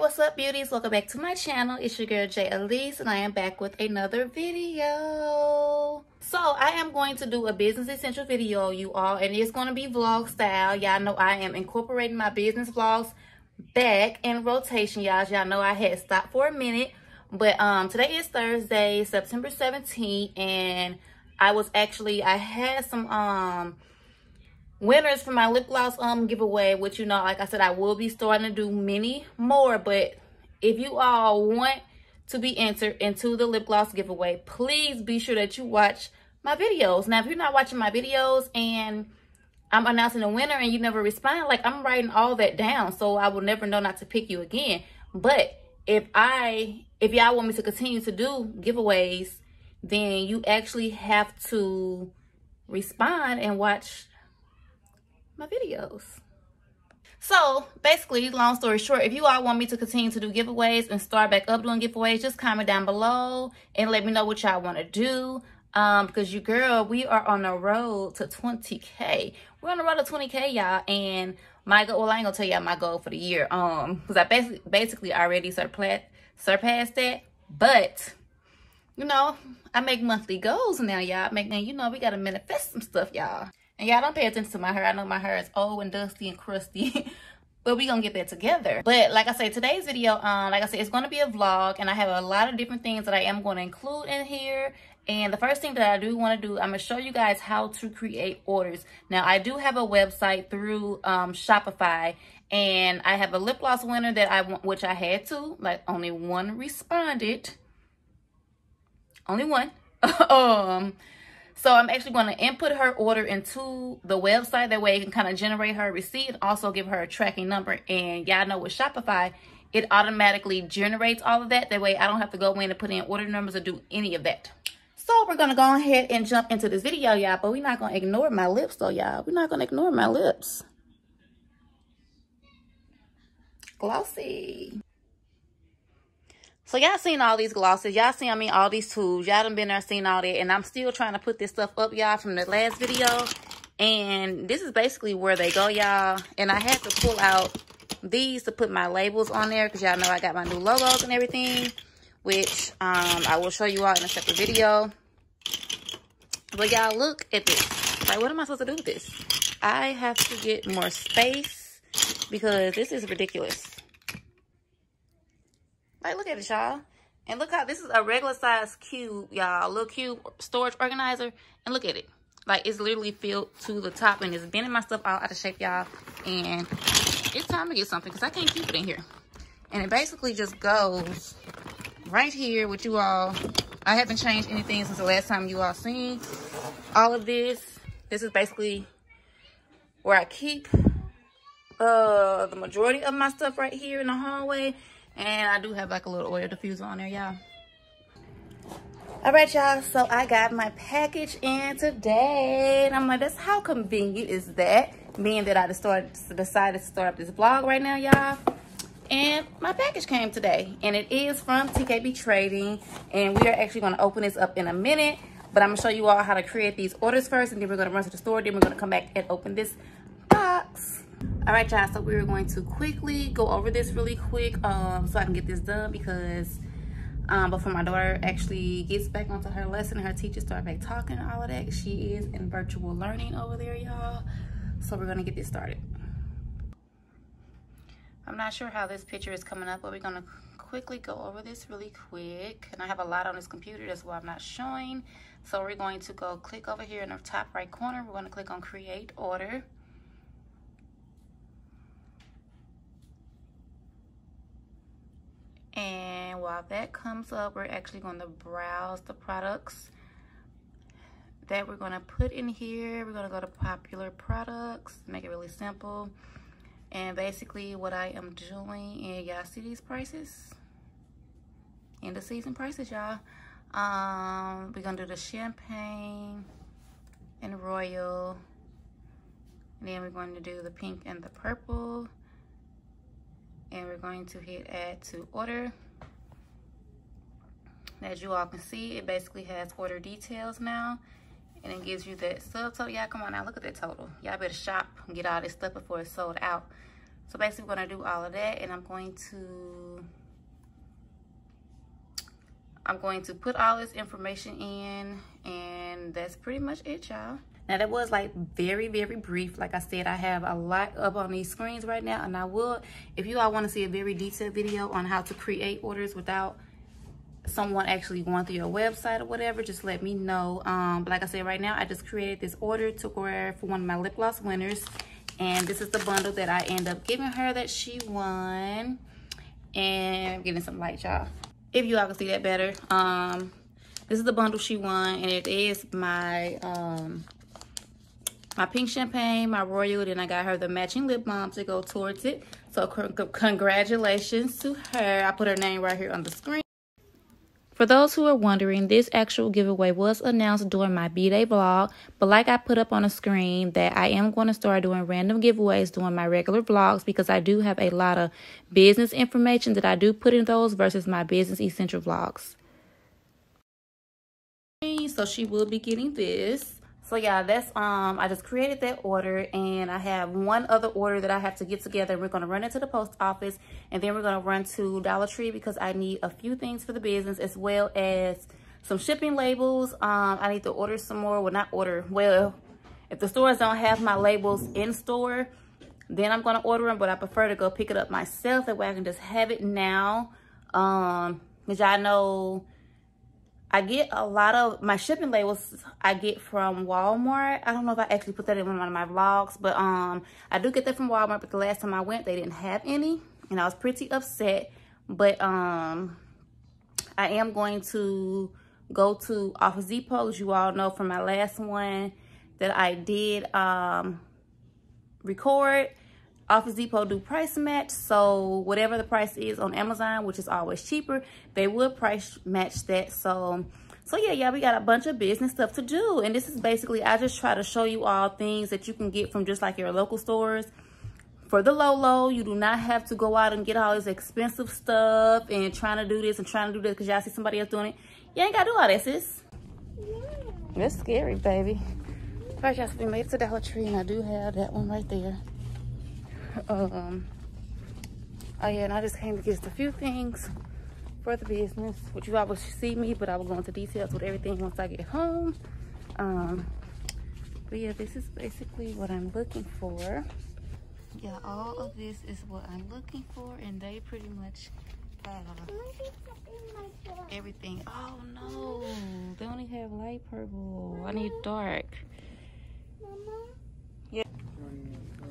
what's up beauties? Welcome back to my channel. It's your girl J Alyce and I am back with another video. So I am going to do a business essential video you all and it's going to be vlog style. Y'all know I am incorporating my business vlogs back in rotation y'all. Y'all know I had stopped for a minute but um today is Thursday September 17th and I was actually I had some um winners for my lip gloss um giveaway which you know like i said i will be starting to do many more but if you all want to be entered into the lip gloss giveaway please be sure that you watch my videos. Now if you're not watching my videos and i'm announcing a winner and you never respond like i'm writing all that down so i will never know not to pick you again. But if i if y'all want me to continue to do giveaways then you actually have to respond and watch my videos. So basically, long story short, if you all want me to continue to do giveaways and start back up doing giveaways, just comment down below and let me know what y'all want to do. Um, because you girl, we are on the road to 20k. We're on the road to 20k, y'all. And my goal, well, I ain't gonna tell y'all my goal for the year. Um, because I basically basically already surpassed surpassed that. But you know, I make monthly goals now, y'all. Make you know we gotta manifest some stuff, y'all. And y'all don't pay attention to my hair. I know my hair is old and dusty and crusty. but we gonna get that together but like i said today's video um like i said it's to be a vlog and i have a lot of different things that i am going to include in here and the first thing that i do want to do i'm to show you guys how to create orders now i do have a website through um shopify and i have a lip gloss winner that i want which i had to like only one responded only one um so I'm actually going to input her order into the website. That way it can kind of generate her receipt also give her a tracking number. And y'all know with Shopify, it automatically generates all of that. That way I don't have to go in and put in order numbers or do any of that. So we're going to go ahead and jump into this video, y'all. But we're not going to ignore my lips, though, y'all. We're not going to ignore my lips. Glossy. So y'all seen all these glosses. Y'all seen, I mean, all these tools. Y'all done been there, seen all that. And I'm still trying to put this stuff up, y'all, from the last video. And this is basically where they go, y'all. And I had to pull out these to put my labels on there. Because y'all know I got my new logos and everything. Which um, I will show you all in a separate video. But y'all, look at this. Like, what am I supposed to do with this? I have to get more space. Because this is ridiculous. Like, look at it, y'all. And look how this is a regular size cube, y'all. A little cube storage organizer. And look at it. Like, it's literally filled to the top. And it's bending my stuff all out of shape, y'all. And it's time to get something because I can't keep it in here. And it basically just goes right here with you all. I haven't changed anything since the last time you all seen all of this. This is basically where I keep uh, the majority of my stuff right here in the hallway. And I do have like a little oil diffuser on there, y'all. All right, y'all. So I got my package in today. And I'm like, that's how convenient is that? Being that I decided to start up this vlog right now, y'all. And my package came today. And it is from TKB Trading. And we are actually going to open this up in a minute. But I'm going to show you all how to create these orders first. And then we're going to run to the store. Then we're going to come back and open this box all right y'all so we're going to quickly go over this really quick um so i can get this done because um before my daughter actually gets back onto her lesson her teacher start back talking all of that she is in virtual learning over there y'all. So we're gonna get this started. I'm not sure how this picture is coming up but we're gonna quickly go over this really quick. And i have a lot on this computer that's why i'm not showing. So we're going to go click over here in the top right corner. We're going to click on create order and while that comes up we're actually going to browse the products that we're going to put in here. We're going to go to popular products make it really simple. And basically what I am doing and y'all see these prices? End of season prices y'all. Um we're gonna do the champagne and royal. And then we're going to do the pink and the purple and we're going to hit add to order. As you all can see it basically has order details now and it gives you that subtotal y'all come on now look at that total. Y'all better shop and get all this stuff before it's sold out. So basically we're gonna do all of that and I'm going to I'm going to put all this information in and that's pretty much it y'all. Now that was like very, very brief. Like I said, I have a lot up on these screens right now and I will, if you all want to see a very detailed video on how to create orders without someone actually going through your website or whatever, just let me know. Um, but like I said, right now I just created this order to wear for one of my lip gloss winners. And this is the bundle that I end up giving her that she won. And I'm getting some light, y'all. If you all can see that better. Um, this is the bundle she won. And it is my um, my pink champagne, my royal, then I got her the matching lip balm to go towards it. So congratulations to her. I put her name right here on the screen. For those who are wondering, this actual giveaway was announced during my B-Day vlog, but like I put up on the screen that I am going to start doing random giveaways during my regular vlogs because I do have a lot of business information that I do put in those versus my business essential vlogs. So she will be getting this. So yeah, that's um I just created that order and I have one other order that I have to get together. We're gonna run into the post office and then we're gonna run to Dollar Tree because I need a few things for the business as well as some shipping labels. Um I need to order some more. Well not order. Well, if the stores don't have my labels in store, then I'm gonna order them, but I prefer to go pick it up myself. That way I can just have it now. Um, because y'all know I get a lot of my shipping labels I get from Walmart. I don't know if I actually put that in one of my vlogs, but um, I do get that from Walmart. But the last time I went, they didn't have any, and I was pretty upset. But um, I am going to go to Office Depot, as you all know from my last one that I did um, record. Office Depot do price match. So whatever the price is on Amazon, which is always cheaper, they will price match that. So, so yeah, yeah, we got a bunch of business stuff to do. And this is basically, I just try to show you all things that you can get from just like your local stores. For the low low, you do not have to go out and get all this expensive stuff and trying to do this and trying to do this because y'all see somebody else doing it. You ain't got to do all this, sis. That's scary, baby. All right, y'all, so we made it to Dollar Tree and I do have that one right there um oh yeah and i just came to get a few things for the business. Which you will see me but i will go into details with everything once i get home. Um but yeah this is basically what i'm looking for. Yeah all of this is what i'm looking for and they pretty much have everything. Oh no. They only have light purple. I need dark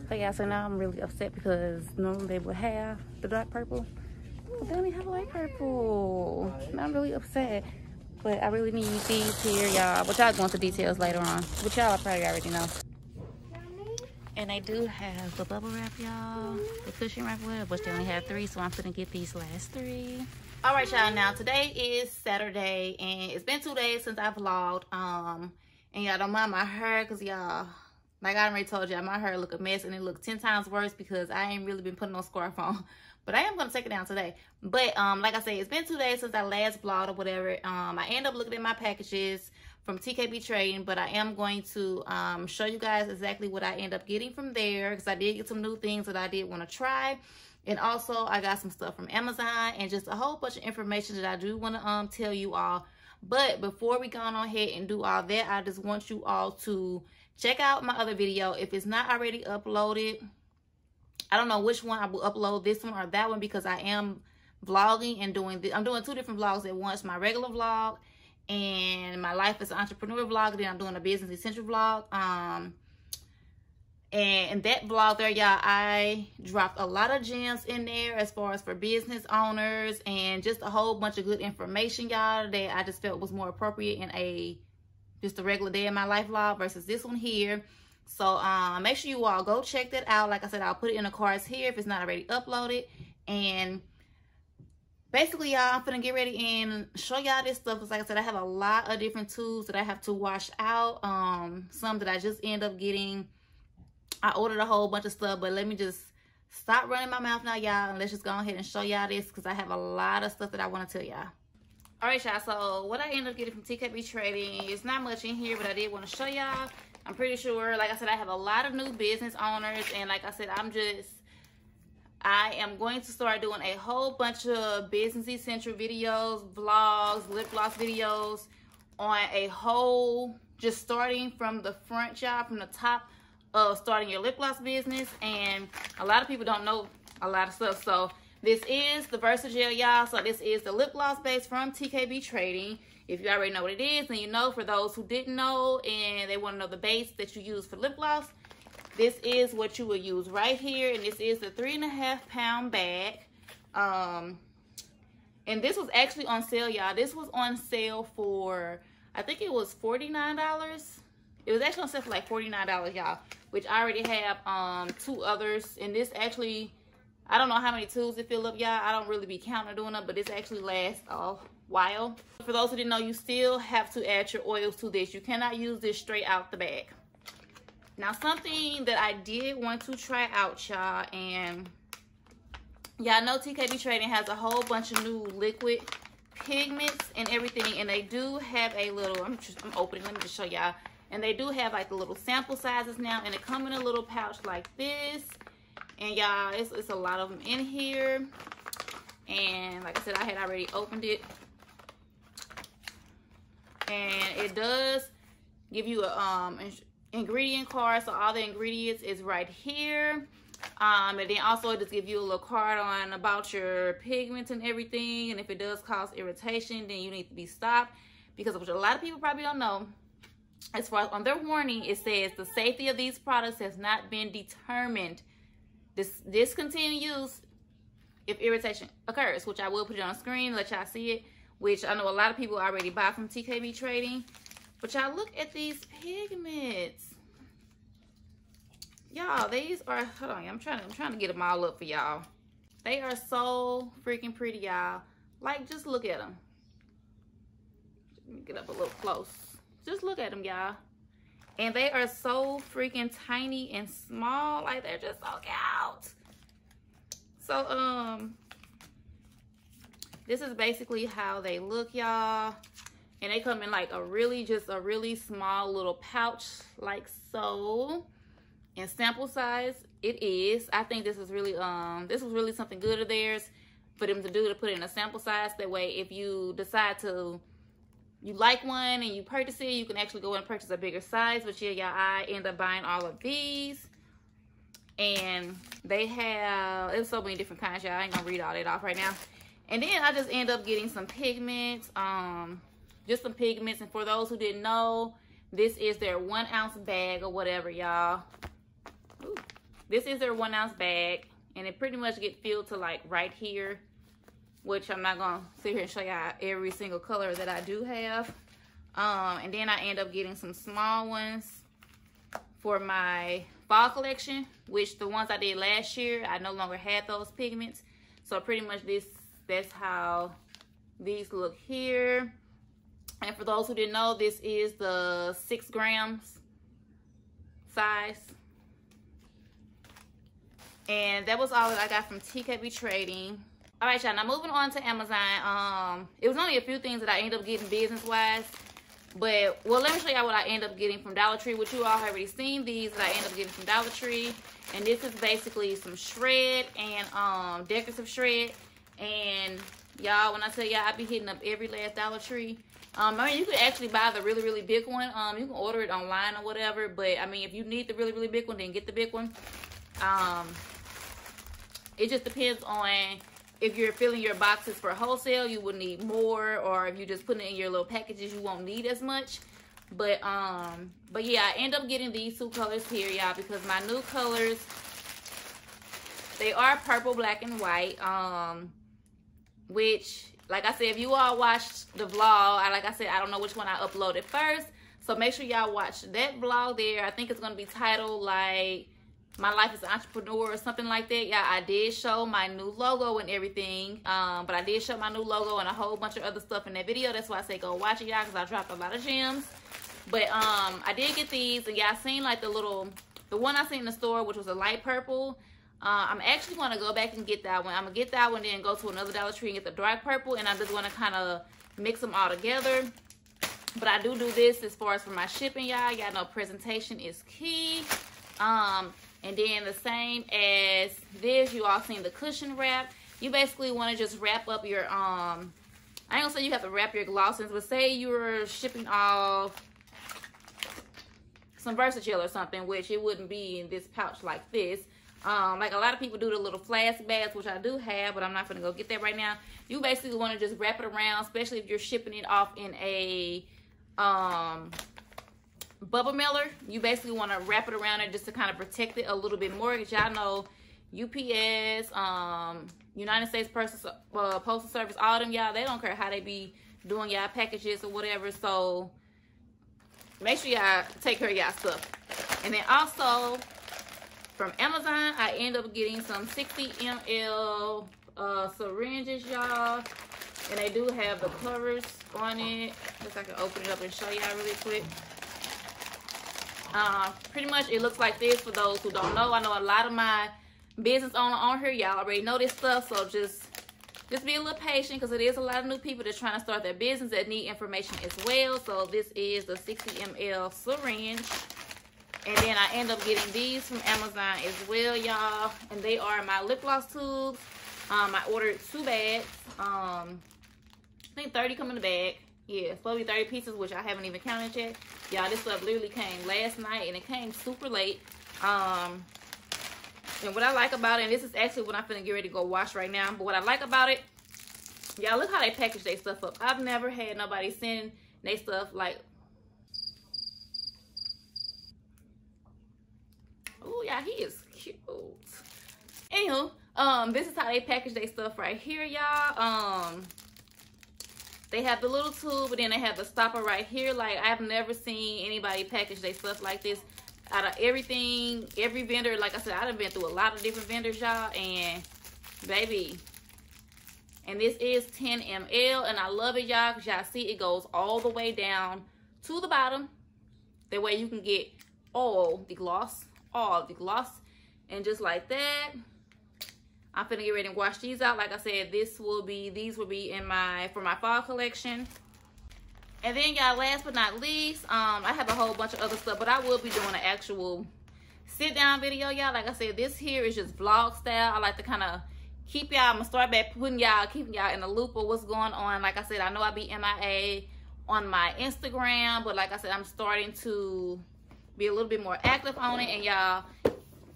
So yeah, so now I'm really upset because normally they would have the dark purple. But they only have light purple. Now I'm really upset. But I really need these here, y'all. But y'all go into details later on. But y'all probably already know. And they do have the bubble wrap, y'all. The cushion wrap, but they only have three, so I'm gonna get these last three. All right, y'all. Now today is Saturday, and it's been two days since I vlogged. Um, and y'all don't mind my hair, cause y'all like I already told you, my hair look a mess and it look 10 times worse because I ain't really been putting no scarf on. But I am going to take it down today. But um, like I said, it's been two days since I last vlogged or whatever. Um, I end up looking at my packages from TKB Trading. But I am going to um, show you guys exactly what I end up getting from there. Because I did get some new things that I did want to try. And also, I got some stuff from Amazon. And just a whole bunch of information that I do want to um tell you all. But before we go on ahead and do all that, I just want you all to check out my other video. If it's not already uploaded i don't know which one i will upload this one or that one because i am vlogging and doing the, i'm doing two different vlogs at once my regular vlog and my life as an entrepreneur vlog then i'm doing a business essential vlog um and that vlog there y'all i dropped a lot of gems in there as far as for business owners and just a whole bunch of good information y'all that i just felt was more appropriate in a just a regular day in my life vlog versus this one here. So um, make sure you all go check that out. Like I said, I'll put it in the cards here if it's not already uploaded. And basically, y'all, I'm gonna get ready and show y'all this stuff. Because like I said, I have a lot of different tools that I have to wash out. Um, some that I just end up getting. I ordered a whole bunch of stuff, but let me just stop running my mouth now, y'all. And let's just go ahead and show y'all this because I have a lot of stuff that I want to tell y'all. All right, y'all. So what I ended up getting from TKB Trading is not much in here, but I did want to show y'all. I'm pretty sure, like I said, I have a lot of new business owners. And like I said, I'm just I am going to start doing a whole bunch of business essential videos, vlogs, lip gloss videos on a whole, just starting from the front y'all, from the top of starting your lip gloss business. And a lot of people don't know a lot of stuff. So this is the Versagel, y'all. So this is the lip gloss base from TKB Trading. If you already know what it is, then you know. For those who didn't know and they want to know the base that you use for lip gloss, this is what you will use right here. And this is the three and a half pound bag. Um, and this was actually on sale, y'all. This was on sale for, I think it was $49. It was actually on sale for like $49, y'all. Which I already have um two others. And this actually, I don't know how many tubes it fill up, y'all. I don't really be counting doing it, but this actually lasts a while. For those who didn't know, you still have to add your oils to this. You cannot use this straight out the bag. Now, something that I did want to try out, y'all, and y'all know TKB Trading has a whole bunch of new liquid pigments and everything, and they do have a little, I'm just, I'm opening, let me just show y'all, and they do have like the little sample sizes now, and it come in a little pouch like this, and y'all, it's, it's a lot of them in here, and like I said, I had already opened it, and it does give you a um ingredient card. So all the ingredients is right here. Um, and then also it just give you a little card on about your pigments and everything. And if it does cause irritation, then you need to be stopped. Because which a lot of people probably don't know, as far as on their warning, it says the safety of these products has not been determined. This discontinue use if irritation occurs, which I will put it on screen, let y'all see it, which I know a lot of people already buy from TKB Trading. But y'all look at these pigments. Y'all, these are hold on, I'm trying I'm trying to get them all up for y'all. They are so freaking pretty, y'all. Like just look at them. Let me get up a little close. Just look at them, y'all. And they are so freaking tiny and small. Like they're just so cute. So um this is basically how they look, y'all and they come in like a really just a really small little pouch like so and sample size it is i think this is really um this was really something good of theirs for them to do to put in a sample size that way if you decide to you like one and you purchase it you can actually go and purchase a bigger size but yeah y'all i end up buying all of these and they have there's so many different kinds y'all i ain't gonna read all that off right now and then i just end up getting some pigments um just some pigments. And for those who didn't know, this is their one ounce bag or whatever, y'all. This is their one ounce bag. And it pretty much get filled to like right here. Which I'm not to sit here and show y'all every single color that I do have. Um, and then I end up getting some small ones for my fall collection. Which the ones I did last year, I no longer had those pigments. So pretty much this, that's how these look here. And for those who didn't know, this is the six grams size. And that was all that I got from TKB Trading. All right, y'all. Now moving on to Amazon. Um, it was only a few things that I ended up getting business-wise. But, well, let me show y'all what I end up getting from Dollar Tree, which you all have already seen these that I end up getting from Dollar Tree. And this is basically some shred and um, decorative shred. And y'all, when I tell y'all I be hitting up every last Dollar Tree, um, I mean, you could actually buy the really, really big one. Um, you can order it online or whatever. But, I mean, if you need the really, really big one, then get the big one. Um, it just depends on if you're filling your boxes for wholesale, you would need more. Or if you just put it in your little packages, you won't need as much. But, um, but yeah, I end up getting these two colors here, y'all, because my new colors, they are purple, black, and white. Um, which like I said, if you all watched the vlog, I, like I said, I don't know which one I uploaded first. So make sure y'all watch that vlog there. I think it's going to be titled like My Life as an Entrepreneur or something like that. Yeah, I did show my new logo and everything. Um, but I did show my new logo and a whole bunch of other stuff in that video. That's why I say go watch it, y'all, because I dropped a lot of gems. But um, I did get these. And y'all seen like the little, the one I seen in the store, which was a light purple. Uh, I'm actually going to go back and get that one. I'm going to get that one, then go to another Dollar Tree and get the dark purple. And I'm just going to kind of mix them all together. But I do do this as far as for my shipping, y'all. Y'all know presentation is key. Um, And then the same as this, you all seen the cushion wrap. You basically want to just wrap up your, um, I don't say you have to wrap your glossins, but say you're shipping off some Versagel or something, which it wouldn't be in this pouch like this. Um, like a lot of people do the little flask bags, which I do have, but I'm not gonna go get that right now. You basically want to just wrap it around, especially if you're shipping it off in a um bubble mailer. You basically want to wrap it around it just to kind of protect it a little bit more, because y'all know UPS, um, United States Postal, uh, Postal Service, all them y'all, they don't care how they be doing y'all packages or whatever. So make sure y'all take care of y'all stuff. And then also from Amazon, I end up getting some 60 ml uh, syringes, y'all. And they do have the covers on it. Just I can open it up and show y'all really quick. Uh, pretty much it looks like this for those who don't know. I know a lot of my business owner on here, y'all already know this stuff. So just just be a little patient because it is a lot of new people that's trying to start their business that need information as well. So this is the 60 ml syringe. And then I end up getting these from Amazon as well, y'all. And they are my lip gloss tubes. Um, I ordered two bags. Um, I think 30 come in the bag. Yeah, probably 30 pieces, which I haven't even counted yet. Y'all, this stuff literally came last night, and it came super late. Um, and what I like about it, and this is actually what I'm finna get ready to go wash right now, but what I like about it, y'all, look how they package their stuff up. I've never had nobody send their stuff like Oh yeah, he is cute. Anywho, um, this is how they package their stuff right here, y'all. Um, they have the little tube, but then they have the stopper right here. Like, I've never seen anybody package their stuff like this. Out of everything, every vendor, like I said, I've been through a lot of different vendors, y'all. And, baby, and this is 10 ml. And I love it, y'all, because y'all see it goes all the way down to the bottom. That way you can get all the gloss all the gloss and just like that i'm gonna get ready and wash these out. Like i said this will be these will be in my for my fall collection. And then y'all last but not least um i have a whole bunch of other stuff but i will be doing an actual sit down video y'all. Like i said this here is just vlog style. I like to kind of keep y'all i'm gonna start back putting y'all keeping y'all in the loop of what's going on. Like i said i know i be mia on my instagram but like i said i'm starting to be a little bit more active on it. And y'all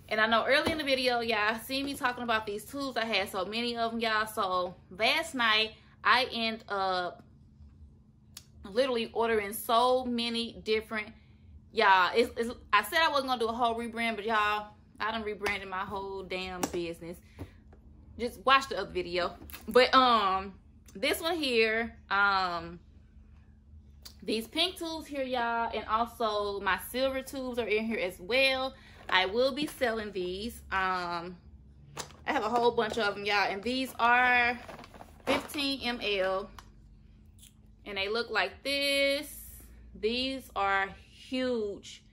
and I know early in the video y'all see me talking about these tools. I had so many of them y'all. So last night I end up literally ordering so many different y'all. It's, I said I wasn't gonna do a whole rebrand but y'all I done rebranded my whole damn business. Just watch the other video. But um this one here um these pink tubes here, y'all, and also my silver tubes are in here as well. I will be selling these. Um, I have a whole bunch of them, y'all, and these are 15 ml, and they look like this. These are huge,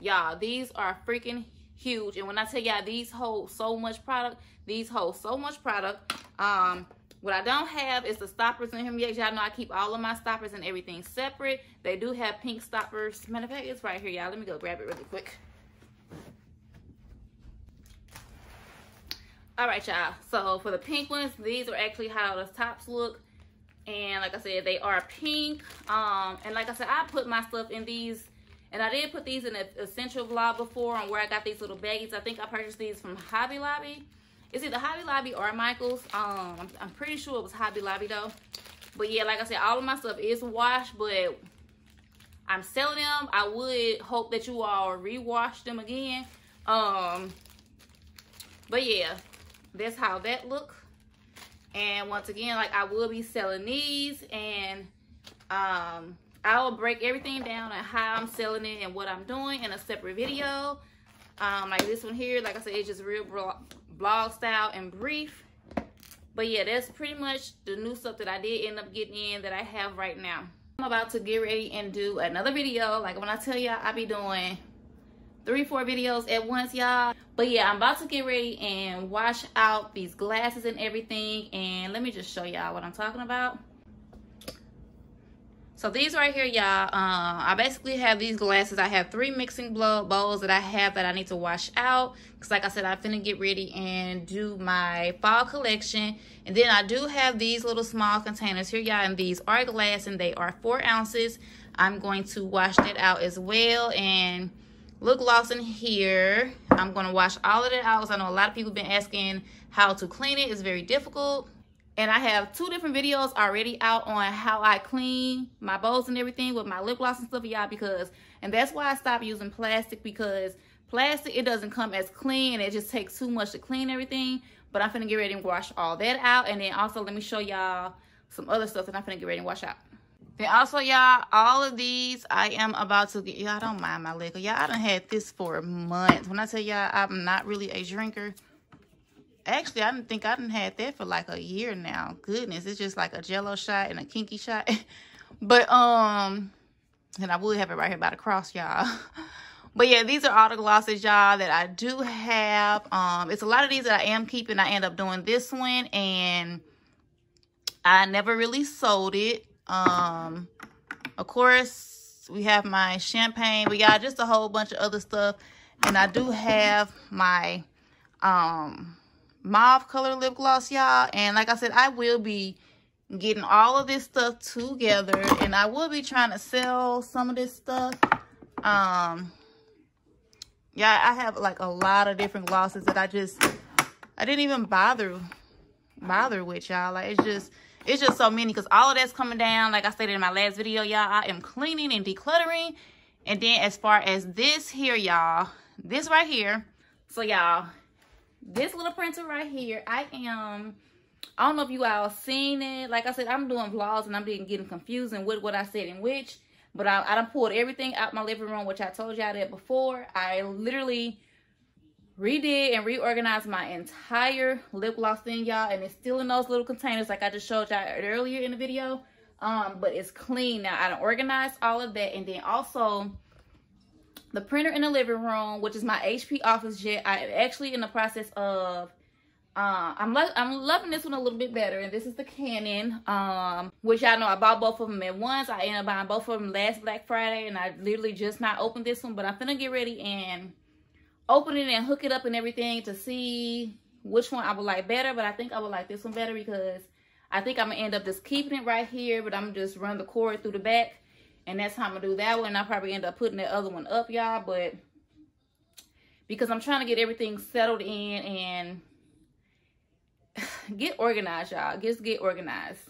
y'all. These are freaking huge, and when I tell y'all these hold so much product, these hold so much product. Um, what I don't have is the stoppers in here yet. Y'all know I keep all of my stoppers and everything separate. They do have pink stoppers. Matter of fact, it's right here, y'all. Let me go grab it really quick. All right, y'all. So for the pink ones, these are actually how the tops look. And like I said, they are pink. Um, and like I said, I put my stuff in these. And I did put these in an essential vlog before on where I got these little baggies. I think I purchased these from Hobby Lobby. It's either Hobby Lobby or Michael's. Um, I'm, I'm pretty sure it was Hobby Lobby though. But yeah, like I said, all of my stuff is washed, but I'm selling them. I would hope that you all rewash them again. Um, but yeah, that's how that look. And once again, like I will be selling these and um, I will break everything down and how I'm selling it and what I'm doing in a separate video. Um, like this one here, like I said, it's just real blog style and brief. But yeah, that's pretty much the new stuff that I did end up getting in that I have right now. I'm about to get ready and do another video. Like when I tell y'all, I be doing three, four videos at once, y'all. But yeah, I'm about to get ready and wash out these glasses and everything. And let me just show y'all what I'm talking about. So these right here, y'all, uh, I basically have these glasses. I have three mixing bowls that I have that I need to wash out. Because like I said, I'm finna get ready and do my fall collection. And then I do have these little small containers here, y'all. And these are glass and they are four ounces. I'm going to wash that out as well. And lip gloss in here. I'm going to wash all of it out. Because I know a lot of people been asking how to clean it. It's very difficult. And I have two different videos already out on how I clean my bowls and everything with my lip gloss and stuff, y'all, because, and that's why I stopped using plastic because plastic, it doesn't come as clean. And it just takes too much to clean everything. But I'm finna get ready and wash all that out. And then also, let me show y'all some other stuff that I'm finna get ready and wash out. Then also, y'all, all of these, I am about to get, y'all don't mind my liquor. Y'all, I done had this for months. When I tell y'all I'm not really a drinker, Actually, I didn't think I didn't had that for like a year now. Goodness, it's just like a jello shot and a kinky shot. but, um, and I would have it right here by the cross, y'all. but yeah, these are all the glosses, y'all, that I do have. Um, it's a lot of these that I am keeping. I end up doing this one and I never really sold it. Um, of course, we have my champagne. We got just a whole bunch of other stuff. And I do have my, um, mauve color lip gloss, y'all. And like I said, I will be getting all of this stuff together. And I will be trying to sell some of this stuff. Um, yeah, I have like a lot of different glosses that I just, I didn't even bother, bother with, y'all. Like, it's just, it's just so many because all of that's coming down. Like I stated in my last video, y'all, I am cleaning and decluttering. And then as far as this here, y'all, this right here. So, y'all, this little printer right here, I am, I don't know if you all seen it. Like I said, I'm doing vlogs and I'm getting, getting confused and with what I said in which. But I, I done pulled everything out my living room, which I told y'all that before. I literally redid and reorganized my entire lip gloss thing, y'all. And it's still in those little containers like I just showed y'all earlier in the video. Um, but it's clean now. I organized all of that. And then also the printer in the living room, which is my HP OfficeJet. I'm actually in the process of uh, I'm lo I'm loving this one a little bit better, and this is the Canon, um, which I know I bought both of them at once. I ended up buying both of them last Black Friday, and I literally just not opened this one, but I'm gonna get ready and open it and hook it up and everything to see which one I would like better, but I think I would like this one better because I think I'm gonna end up just keeping it right here, but I'm just run the cord through the back and that's how I'm going to do that one. And I'll probably end up putting the other one up, y'all. But because I'm trying to get everything settled in and get organized, y'all. Just get organized.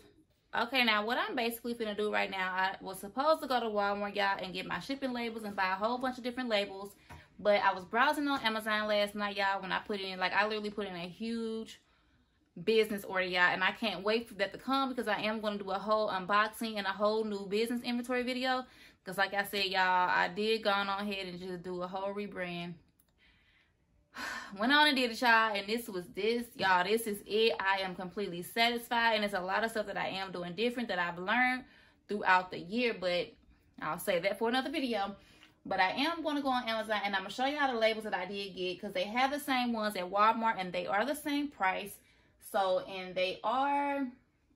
Okay, now what I'm basically going to do right now, I was supposed to go to Walmart, y'all, and get my shipping labels and buy a whole bunch of different labels. But I was browsing on Amazon last night, y'all, when I put in, like, I literally put in a huge business order y'all and i can't wait for that to come because i am going to do a whole unboxing and a whole new business inventory video. Because like i said y'all i did go on ahead and just do a whole rebrand. Went on and did it y'all and this was this y'all this is it. I am completely satisfied and it's a lot of stuff that i am doing different that i've learned throughout the year but i'll save that for another video but I am going to go on Amazon and I'm going to show you all the labels that I did get because they have the same ones at Walmart and they are the same price. So, and they are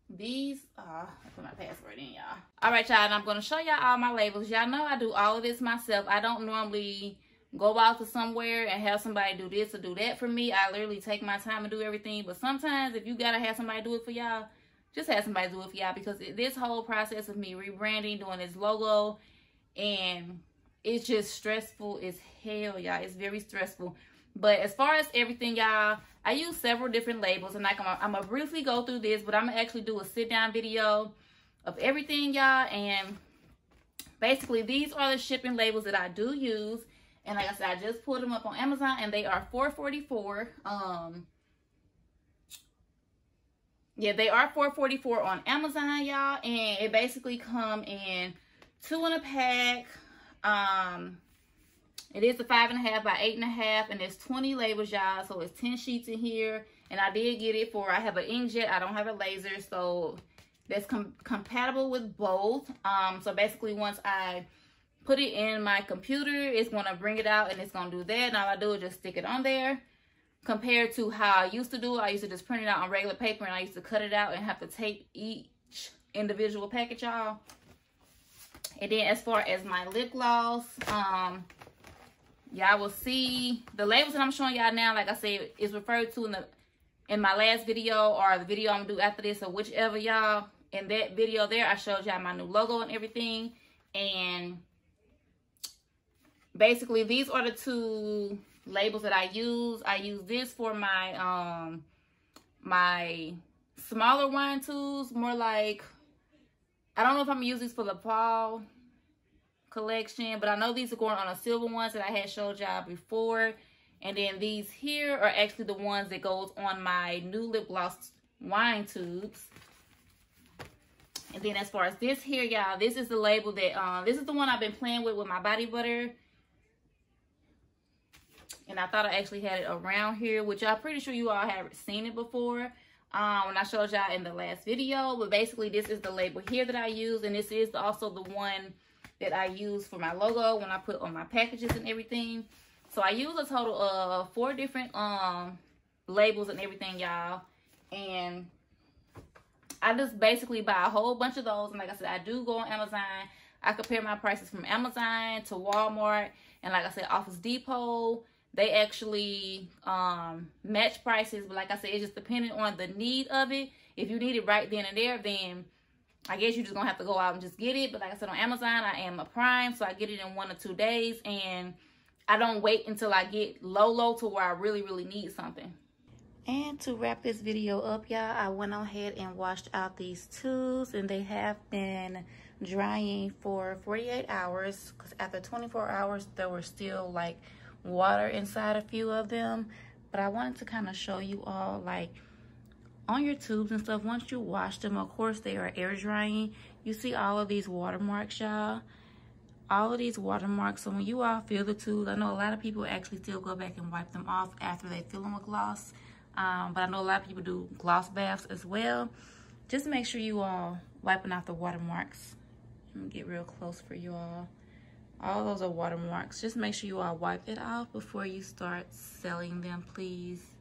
these. Uh, I put my password in, y'all. All right, y'all. And I'm going to show y'all all my labels. Y'all know I do all of this myself. I don't normally go out to somewhere and have somebody do this or do that for me. I literally take my time and do everything. But sometimes if you got to have somebody do it for y'all, just have somebody do it for y'all because this whole process of me rebranding, doing this logo, and it's just stressful as hell, y'all. It's very stressful. But as far as everything, y'all, I use several different labels. And like, I'm, I'm going to briefly go through this, but I'm going to actually do a sit-down video of everything, y'all. And basically, these are the shipping labels that I do use. And like I said, I just pulled them up on Amazon, and they are 444 Um, yeah, they are 444 on Amazon, y'all. And it basically come in two in a pack. Um, it is a five and a half by eight and a half, and there's 20 labels, y'all. So it's 10 sheets in here. And I did get it for, I have an inkjet. I don't have a laser, so that's com compatible with both. Um, so basically, once I put it in my computer, it's going to bring it out, and it's going to do that. And all I do is just stick it on there. Compared to how I used to do it, I used to just print it out on regular paper, and I used to cut it out and have to tape each individual package, y'all. And then as far as my lip gloss, um, y'all will see the labels that I'm showing y'all now, like I said, is referred to in the in my last video or the video I'm gonna do after this or whichever y'all. In that video there I showed y'all my new logo and everything. And basically these are the two labels that I use. I use this for my um my smaller wine tools more like I don't know if I'm gonna use these for the fall collection but I know these are going on a silver ones that I had showed y'all before and then these here are actually the ones that goes on my new lip gloss wine tubes. And then as far as this here, y'all, this is the label that, um, this is the one I've been playing with with my body butter. And I thought I actually had it around here, which I'm pretty sure you all have seen it before um, when I showed y'all in the last video. But basically, this is the label here that I use. And this is also the one that I use for my logo when I put on my packages and everything. So I use a total of four different um labels and everything, y'all. And I just basically buy a whole bunch of those. And like I said, I do go on Amazon. I compare my prices from Amazon to Walmart. And like I said, Office Depot. They actually um, match prices. But like I said, it's just depending on the need of it. If you need it right then and there, then I guess you're just going to have to go out and just get it. But like I said, on Amazon, I am a Prime. So I get it in one or two days. And I don't wait until I get low, low to where I really, really need something. And to wrap this video up, y'all, I went ahead and washed out these tubes and they have been drying for 48 hours because after 24 hours, they were still like water inside a few of them. But I wanted to kind of show you all like on your tubes and stuff, once you wash them, of course, they are air drying. You see all of these watermarks, y'all all of these watermarks. So when you all fill the tubes, I know a lot of people actually still go back and wipe them off after they fill them with gloss. Um, but I know a lot of people do gloss baths as well. Just make sure you all wiping off the watermarks. Let me get real close for you all. All those are watermarks. Just make sure you all wipe it off before you start selling them, please.